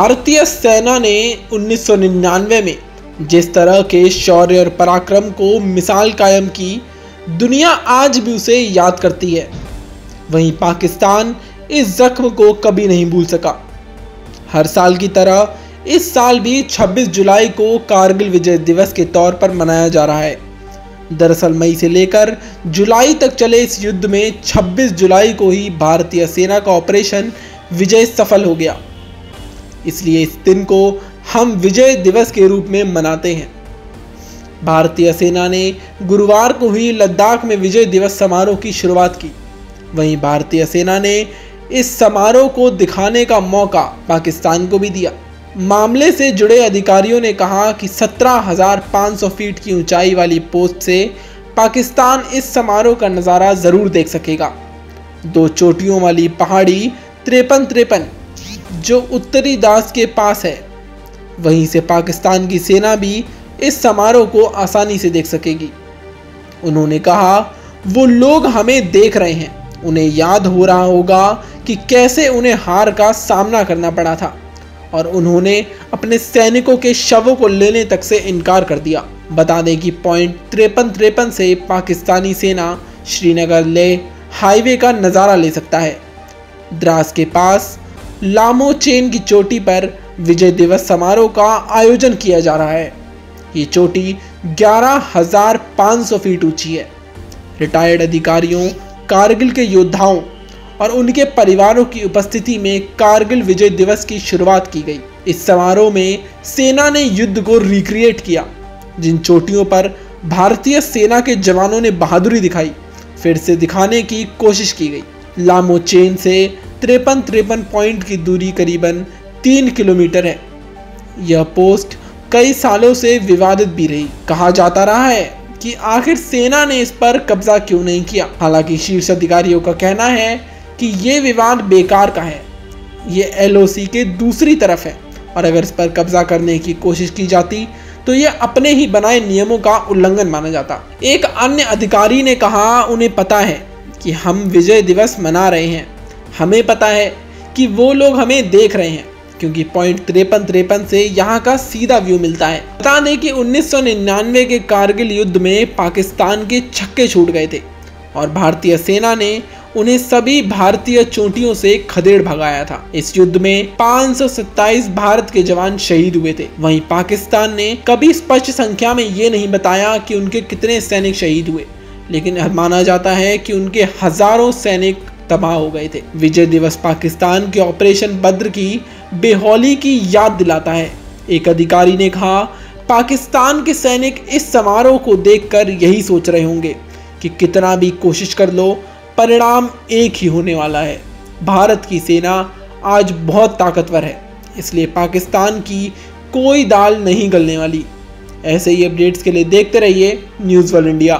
भारतीय सेना ने 1999 में जिस तरह के शौर्य और पराक्रम को मिसाल कायम की, दुनिया आज भी उसे याद करती है। वहीं पाकिस्तान इस जख्म को कभी नहीं भूल सका। हर साल की तरह इस साल भी 26 जुलाई को कारगिल विजय दिवस के तौर पर मनाया जा रहा है। दरअसल मई से लेकर जुलाई तक चले इस युद्ध में 26 जुलाई को ही भारतीय सेना का ऑपरेशन विजय सफल हो गया। इसलिए इस दिन को हम विजय दिवस के रूप में मनाते हैं। भारतीय सेना ने गुरुवार को ही लद्दाख में विजय दिवस समारोह की शुरुआत की। वहीं भारतीय सेना ने इस समारोह को दिखाने का मौका पाकिस्तान को भी दिया। मामले से जुड़े अधिकारियों ने कहा कि 17,500 फीट की ऊंचाई वाली पोस्ट से पाकिस्तान इस समारोह का नज़ारा ज़रूर देख सकेगा। दो चोटियों वाली पहाड़ी त्रेपन त्रेपन जो उत्तरी दास के पास है। वहीं से पाकिस्तान की सेना भी इस समारोह को आसानी से देख सकेगी। उन्होंने कहा, वो लोग हमें देख रहे हैं। उन्हें याद हो रहा होगा कि कैसे उन्हें हार का सामना करना पड़ा था और उन्होंने अपने सैनिकों के शवों को लेने तक से इनकार कर दिया। बता दें कि पॉइंट तिरपन तिरपन से पाकिस्तानी सेना श्रीनगर ले हाईवे का नज़ारा ले सकता है। द्रास के पास लामो चेन की चोटी पर विजय दिवस समारोह का आयोजन किया जा रहा है। ये चोटी 11,500 फीट ऊँची है। रिटायर्ड अधिकारियों कारगिल के योद्धाओं और उनके परिवारों की उपस्थिति में कारगिल विजय दिवस की शुरुआत की गई। इस समारोह में सेना ने युद्ध को रिक्रिएट किया जिन चोटियों पर भारतीय सेना के जवानों ने बहादुरी दिखाई फिर से दिखाने की कोशिश की गई। लामो चेन से तिरपन तिरपन पॉइंट की दूरी करीबन तीन किलोमीटर है। यह पोस्ट कई सालों से विवादित भी रही। कहा जाता रहा है कि आखिर सेना ने इस पर कब्जा क्यों नहीं किया? हालाँकि शीर्ष अधिकारियों का कहना है कि ये विवाद बेकार का है। ये एलओसी के दूसरी तरफ़ है और अगर इस पर कब्जा करने की कोशिश की जाती तो ये अपने ही बनाए नियमों का उल्लंघन माना जाता। एक अन्य अधिकारी ने कहा, उन्हें पता है कि हम विजय दिवस मना रहे हैं। हमें पता है कि वो लोग हमें देख रहे हैं, क्योंकि पॉइंट तिरपन तिरपन से यहाँ का सीधा व्यू मिलता है। बता दें कि 1999 के कारगिल युद्ध में पाकिस्तान के छक्के छूट गए थे, और भारतीय सेना ने उन्हें सभी भारतीय चोटियों से खदेड़ भगाया था। इस युद्ध में 527 भारत के जवान शहीद हुए थे। वहीं पाकिस्तान ने कभी स्पष्ट संख्या में ये नहीं बताया कि उनके कितने सैनिक शहीद हुए, लेकिन माना जाता है कि उनके हज़ारों सैनिक तबाह हो गए थे। विजय दिवस पाकिस्तान के ऑपरेशन बद्र की बेहौली की याद दिलाता है। एक अधिकारी ने कहा, पाकिस्तान के सैनिक इस समारोह को देखकर यही सोच रहे होंगे कि कितना भी कोशिश कर लो, परिणाम एक ही होने वाला है। भारत की सेना आज बहुत ताकतवर है, इसलिए पाकिस्तान की कोई दाल नहीं गलने वाली। ऐसे ही अपडेट्स के लिए देखते रहिए न्यूज़ वर्ल्ड इंडिया।